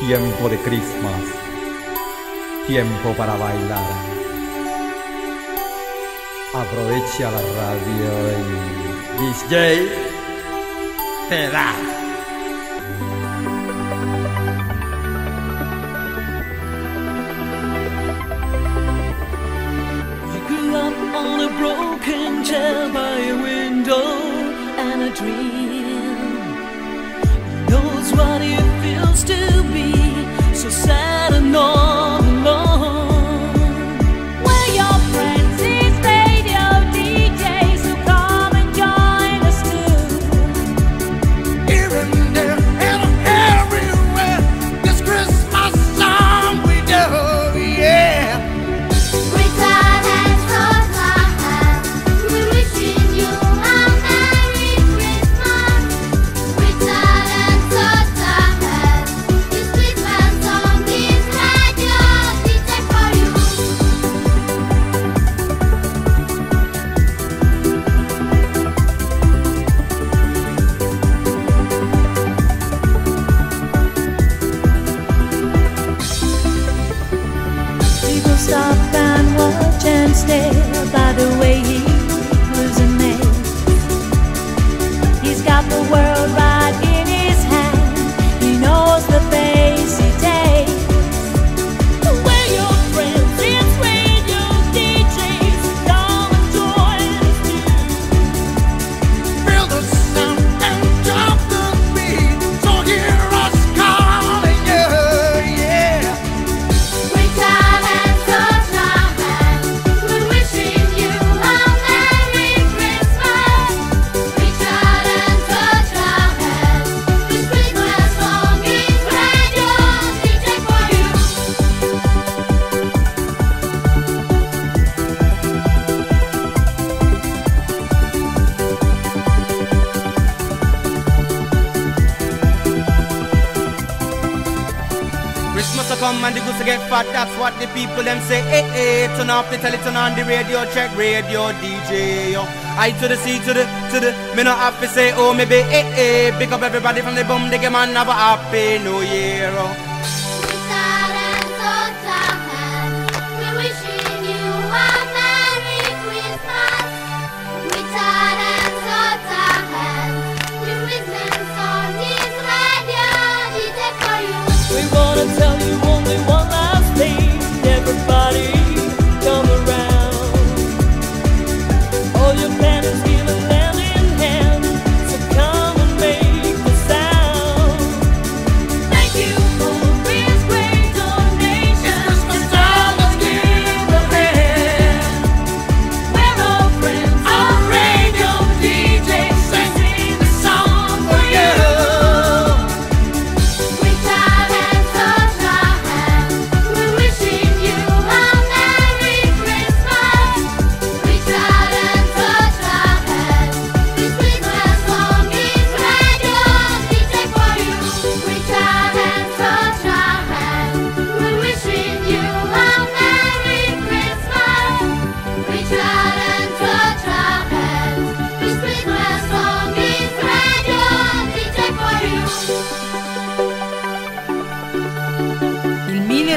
Tiempo de Christmas. Tiempo para bailar. Aprovecha la radio y DJ te da. On a broken chair by a window and a dream. to be so sad. come and the goose to get fat. That's what the people them say. Hey, hey, turn off the telly, turn on the radio, check radio DJ. Yo. I to the C to the to the. Me no have to say oh maybe. Hey, hey, pick up everybody from the bum. They get man have a happy New Year. Oh.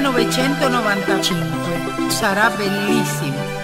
1995. Sarà bellissimo.